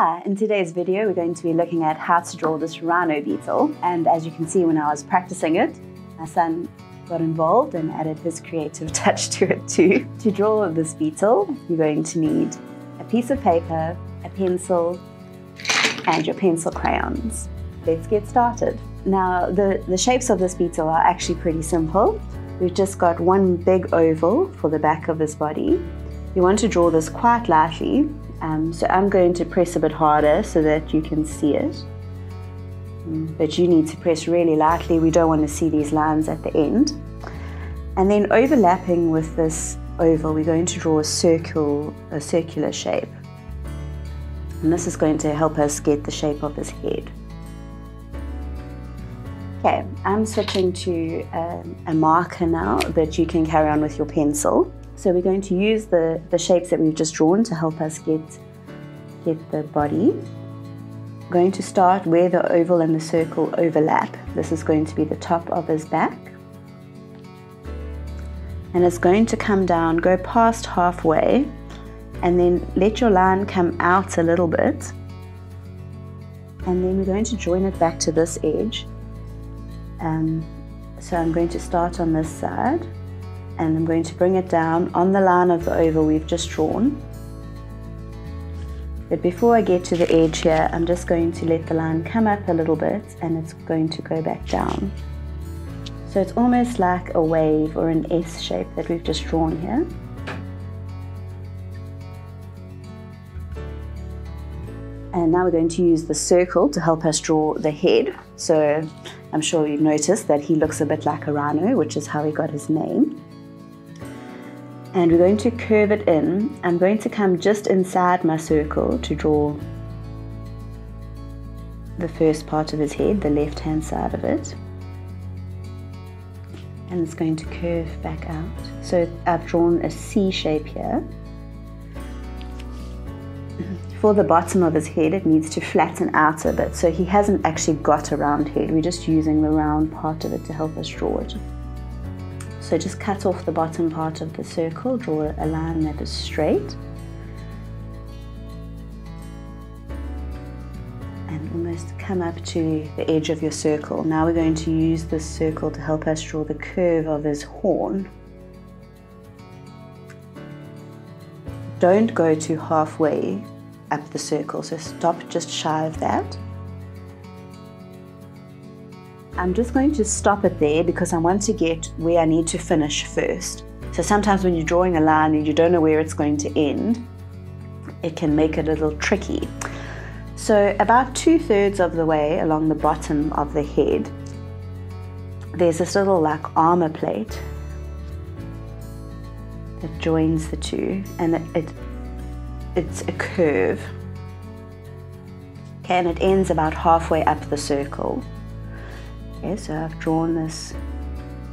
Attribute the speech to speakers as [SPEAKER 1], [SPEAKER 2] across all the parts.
[SPEAKER 1] Hi, in today's video we're going to be looking at how to draw this rhino beetle and as you can see when I was practicing it, my son got involved and added his creative touch to it too. To draw this beetle you're going to need a piece of paper, a pencil and your pencil crayons. Let's get started. Now the, the shapes of this beetle are actually pretty simple. We've just got one big oval for the back of his body. You want to draw this quite lightly um, so I'm going to press a bit harder so that you can see it. Mm, but you need to press really lightly. We don't want to see these lines at the end. And then overlapping with this oval, we're going to draw a circle, a circular shape. And this is going to help us get the shape of his head. Okay, I'm switching to um, a marker now, but you can carry on with your pencil. So we're going to use the, the shapes that we've just drawn to help us get, get the body. I'm going to start where the oval and the circle overlap. This is going to be the top of his back. And it's going to come down, go past halfway, and then let your line come out a little bit. And then we're going to join it back to this edge. Um, so I'm going to start on this side and I'm going to bring it down on the line of the oval we've just drawn. But before I get to the edge here, I'm just going to let the line come up a little bit and it's going to go back down. So it's almost like a wave or an S shape that we've just drawn here. And now we're going to use the circle to help us draw the head. So I'm sure you've noticed that he looks a bit like a rhino, which is how he got his name and we're going to curve it in. I'm going to come just inside my circle to draw the first part of his head, the left hand side of it. And it's going to curve back out. So I've drawn a C shape here. For the bottom of his head, it needs to flatten out a bit. So he hasn't actually got a round head. We're just using the round part of it to help us draw it. So just cut off the bottom part of the circle, draw a line that is straight. And almost come up to the edge of your circle. Now we're going to use this circle to help us draw the curve of his horn. Don't go to halfway up the circle, so stop just shy of that. I'm just going to stop it there because I want to get where I need to finish first. So sometimes when you're drawing a line and you don't know where it's going to end, it can make it a little tricky. So about two thirds of the way along the bottom of the head, there's this little like armor plate that joins the two and it, it it's a curve. Okay, and it ends about halfway up the circle. Okay, so I've drawn this,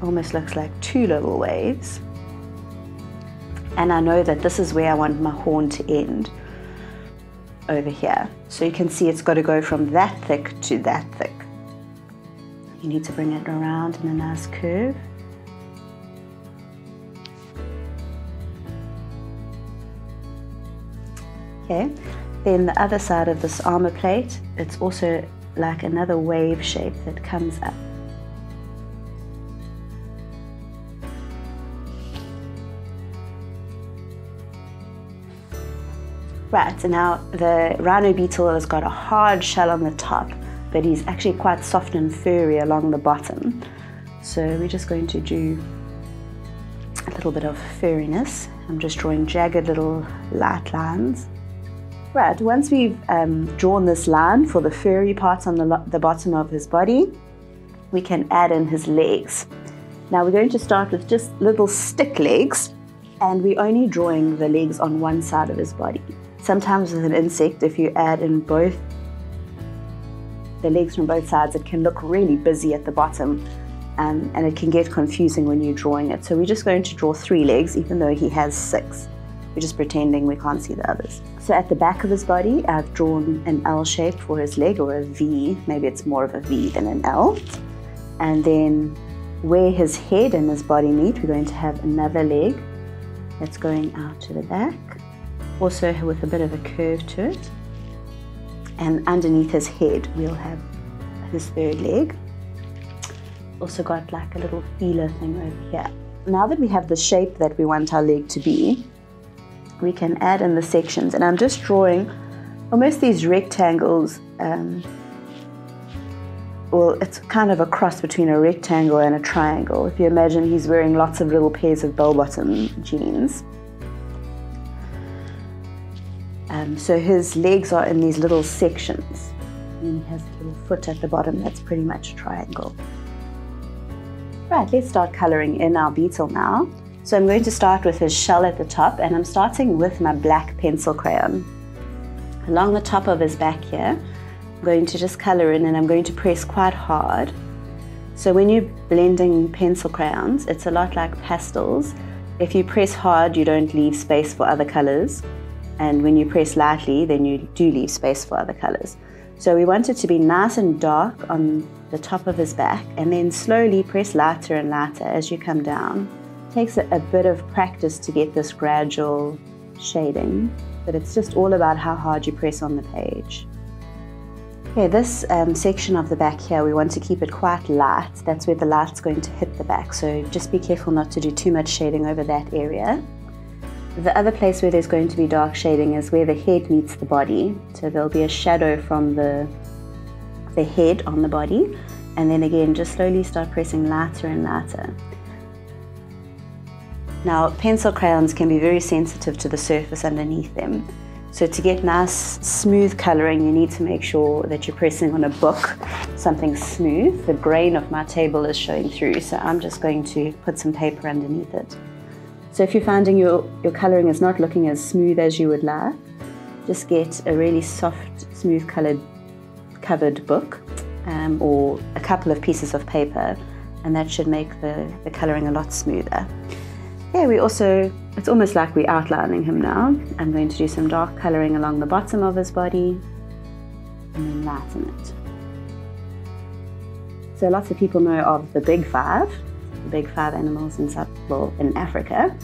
[SPEAKER 1] almost looks like two little waves. And I know that this is where I want my horn to end, over here. So you can see it's got to go from that thick to that thick. You need to bring it around in a nice curve. Okay, then the other side of this armor plate, it's also like another wave shape that comes up. Right, so now the rhino beetle has got a hard shell on the top, but he's actually quite soft and furry along the bottom. So we're just going to do a little bit of furriness. I'm just drawing jagged little light lines. Right, once we've um, drawn this line for the furry parts on the, the bottom of his body, we can add in his legs. Now we're going to start with just little stick legs and we're only drawing the legs on one side of his body. Sometimes with an insect, if you add in both the legs from both sides, it can look really busy at the bottom um, and it can get confusing when you're drawing it. So we're just going to draw three legs, even though he has six. We're just pretending we can't see the others. So at the back of his body, I've drawn an L shape for his leg or a V. Maybe it's more of a V than an L. And then where his head and his body meet, we're going to have another leg that's going out to the back, also with a bit of a curve to it. And underneath his head, we'll have his third leg. Also got like a little feeler thing over here. Now that we have the shape that we want our leg to be, we can add in the sections. And I'm just drawing almost these rectangles. Um, well, it's kind of a cross between a rectangle and a triangle. If you imagine he's wearing lots of little pairs of bell-bottom jeans. Um, so his legs are in these little sections. And he has a little foot at the bottom that's pretty much a triangle. Right, let's start coloring in our beetle now. So I'm going to start with his shell at the top and I'm starting with my black pencil crayon. Along the top of his back here, I'm going to just color in and I'm going to press quite hard. So when you're blending pencil crayons, it's a lot like pastels. If you press hard, you don't leave space for other colors. And when you press lightly, then you do leave space for other colors. So we want it to be nice and dark on the top of his back and then slowly press lighter and lighter as you come down. It takes a, a bit of practice to get this gradual shading, but it's just all about how hard you press on the page. Okay, this um, section of the back here, we want to keep it quite light. That's where the light's going to hit the back, so just be careful not to do too much shading over that area. The other place where there's going to be dark shading is where the head meets the body. So there'll be a shadow from the, the head on the body. And then again, just slowly start pressing lighter and lighter. Now, pencil crayons can be very sensitive to the surface underneath them. So to get nice, smooth coloring, you need to make sure that you're pressing on a book, something smooth. The grain of my table is showing through, so I'm just going to put some paper underneath it. So if you're finding your, your colouring is not looking as smooth as you would like, just get a really soft, smooth coloured covered book um, or a couple of pieces of paper and that should make the, the colouring a lot smoother. Yeah, we also, it's almost like we're outlining him now. I'm going to do some dark colouring along the bottom of his body and then lighten it. So lots of people know of the big five, the big five animals in, South, well, in Africa.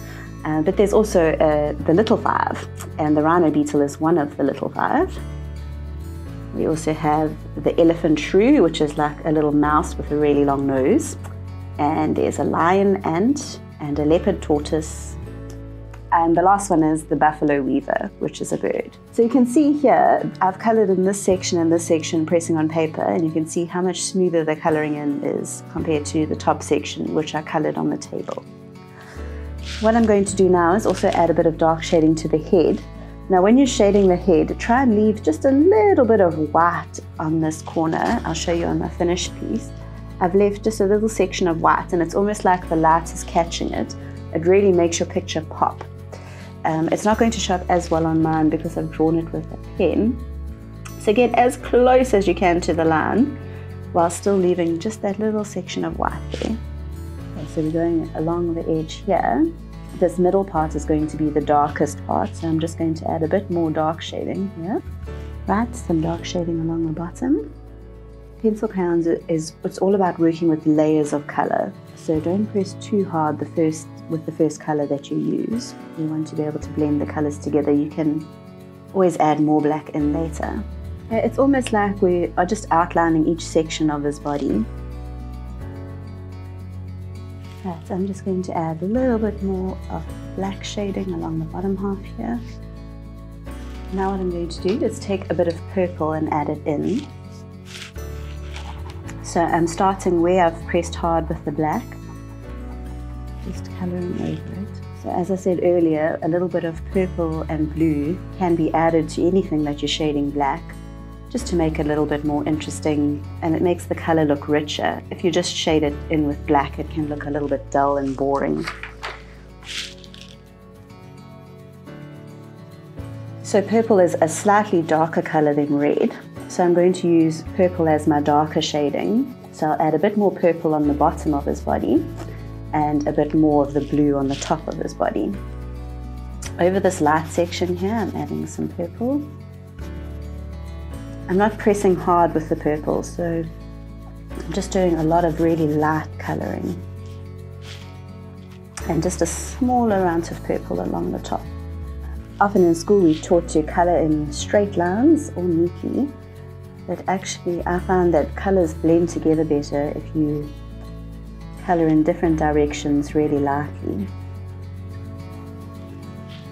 [SPEAKER 1] Uh, but there's also uh, the little five, and the rhino beetle is one of the little five. We also have the elephant shrew, which is like a little mouse with a really long nose. And there's a lion ant and a leopard tortoise and the last one is the buffalo weaver, which is a bird. So you can see here, I've colored in this section and this section pressing on paper, and you can see how much smoother the coloring in is compared to the top section, which I colored on the table. What I'm going to do now is also add a bit of dark shading to the head. Now when you're shading the head, try and leave just a little bit of white on this corner. I'll show you on my finished piece. I've left just a little section of white and it's almost like the light is catching it. It really makes your picture pop. Um, it's not going to show up as well on mine because I've drawn it with a pen. So get as close as you can to the line while still leaving just that little section of white there. Okay, so we're going along the edge here. This middle part is going to be the darkest part, so I'm just going to add a bit more dark shading here. Right, some dark shading along the bottom. Pencil crayons is it's all about working with layers of color. So don't press too hard the first with the first color that you use. You want to be able to blend the colors together. You can always add more black in later. Uh, it's almost like we are just outlining each section of his body. Right, I'm just going to add a little bit more of black shading along the bottom half here. Now what I'm going to do is take a bit of purple and add it in. So I'm starting where I've pressed hard with the black just colouring over it. So as I said earlier, a little bit of purple and blue can be added to anything that you're shading black, just to make it a little bit more interesting and it makes the colour look richer. If you just shade it in with black, it can look a little bit dull and boring. So purple is a slightly darker colour than red, so I'm going to use purple as my darker shading. So I'll add a bit more purple on the bottom of his body and a bit more of the blue on the top of his body. Over this light section here, I'm adding some purple. I'm not pressing hard with the purple, so I'm just doing a lot of really light colouring. And just a small amount of purple along the top often in school we're taught to colour in straight lines or neatly, but actually I found that colours blend together better if you colour in different directions really lightly.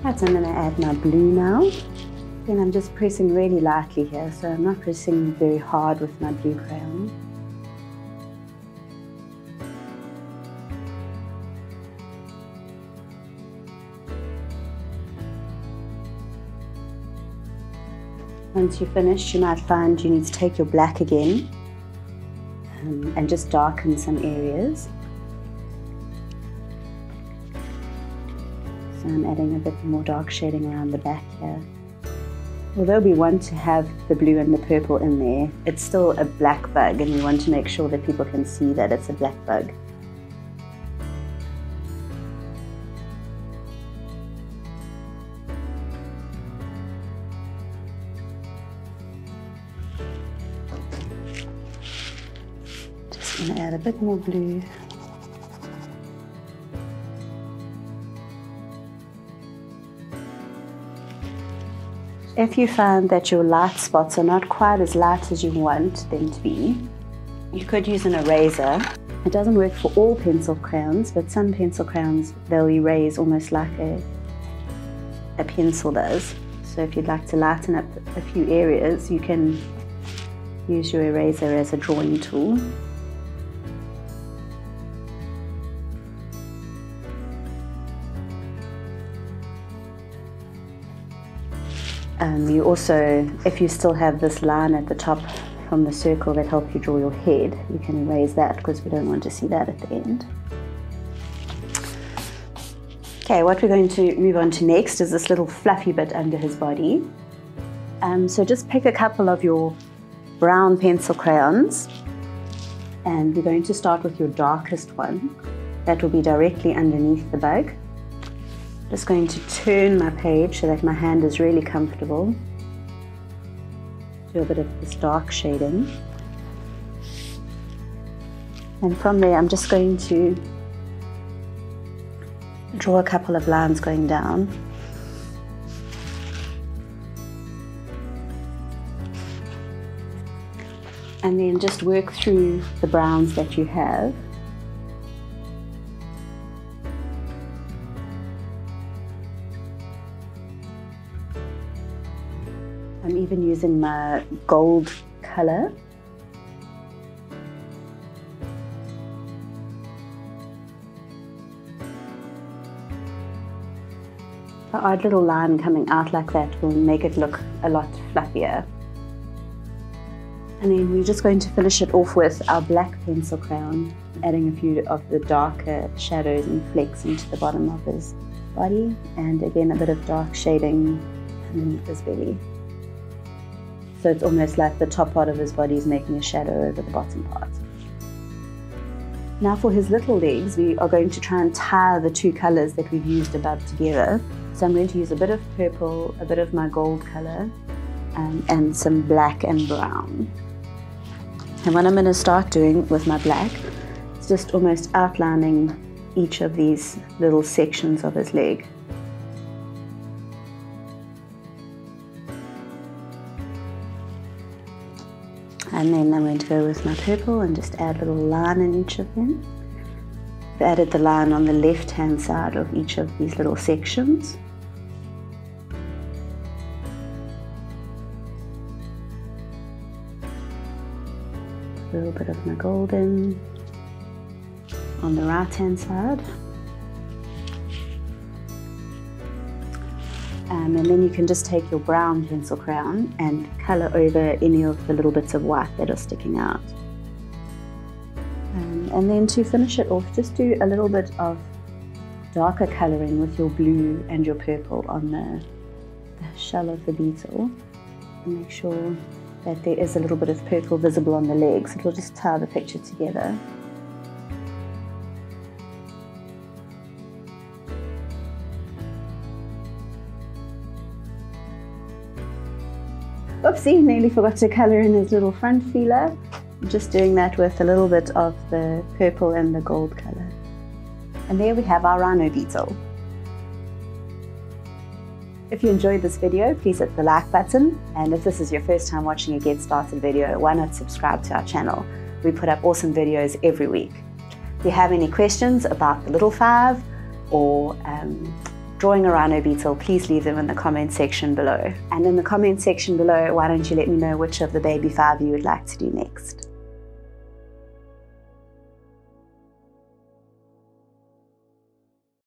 [SPEAKER 1] Right, I'm going to add my blue now. Then I'm just pressing really lightly here, so I'm not pressing very hard with my blue crayon. Once you're finished, you might find you need to take your black again um, and just darken some areas. So I'm adding a bit more dark shading around the back here. Although we want to have the blue and the purple in there, it's still a black bug and we want to make sure that people can see that it's a black bug. To add a bit more blue. If you find that your light spots are not quite as light as you want them to be, you could use an eraser. It doesn't work for all pencil crayons, but some pencil crayons, they'll erase almost like a, a pencil does. So if you'd like to lighten up a few areas, you can use your eraser as a drawing tool. Um, you also, if you still have this line at the top from the circle that helped you draw your head, you can erase that because we don't want to see that at the end. Okay, what we're going to move on to next is this little fluffy bit under his body. Um, so just pick a couple of your brown pencil crayons and we're going to start with your darkest one. That will be directly underneath the bug. Just going to turn my page so that my hand is really comfortable. Do a bit of this dark shading. And from there I'm just going to draw a couple of lines going down. And then just work through the browns that you have. Even using my gold color. The odd little line coming out like that will make it look a lot fluffier. And then we're just going to finish it off with our black pencil crayon, adding a few of the darker shadows and flecks into the bottom of his body, and again a bit of dark shading underneath his belly. So it's almost like the top part of his body is making a shadow over the bottom part. Now for his little legs, we are going to try and tie the two colors that we've used above together. So I'm going to use a bit of purple, a bit of my gold color, um, and some black and brown. And what I'm going to start doing with my black is just almost outlining each of these little sections of his leg. And then I'm going to go with my purple and just add a little line in each of them. I've added the line on the left hand side of each of these little sections. A little bit of my golden on the right hand side. Um, and then you can just take your brown pencil crayon and colour over any of the little bits of white that are sticking out. Um, and then to finish it off, just do a little bit of darker colouring with your blue and your purple on the, the shell of the beetle. And make sure that there is a little bit of purple visible on the legs. It'll just tie the picture together. Oopsie, nearly forgot to colour in his little front feeler. I'm Just doing that with a little bit of the purple and the gold colour. And there we have our rhino beetle. If you enjoyed this video, please hit the like button. And if this is your first time watching a Get Started video, why not subscribe to our channel? We put up awesome videos every week. If you have any questions about the little five or um, drawing a rhino beetle, please leave them in the comment section below. And in the comment section below, why don't you let me know which of the baby five you would like to do next.